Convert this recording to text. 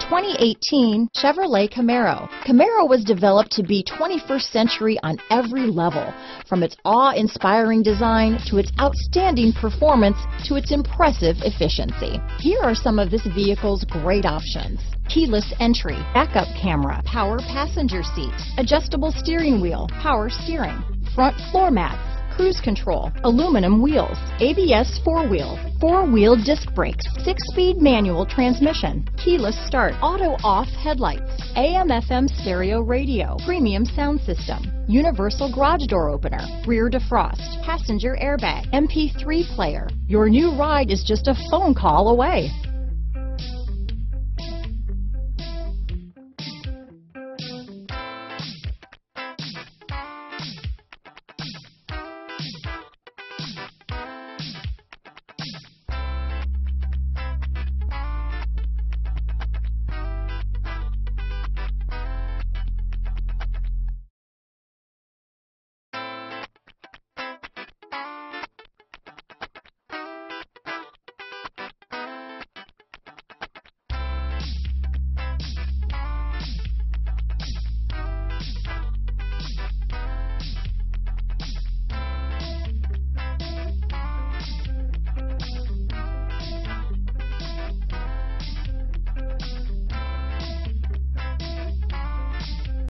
2018 Chevrolet Camaro. Camaro was developed to be 21st century on every level, from its awe-inspiring design to its outstanding performance to its impressive efficiency. Here are some of this vehicle's great options. Keyless entry, backup camera, power passenger seat, adjustable steering wheel, power steering, front floor mats, cruise control, aluminum wheels, ABS four-wheel, four-wheel disc brakes, six-speed manual transmission, keyless start, auto-off headlights, AM-FM stereo radio, premium sound system, universal garage door opener, rear defrost, passenger airbag, MP3 player. Your new ride is just a phone call away.